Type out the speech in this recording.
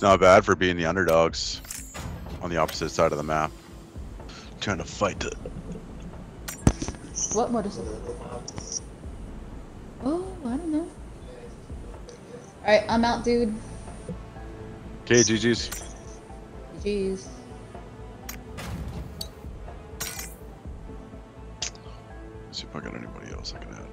It's not bad for being the underdogs on the opposite side of the map. Trying to fight the What motorcycle? Alright, I'm out, dude. Okay, GG's. Jeez. See if I got anybody else I can add.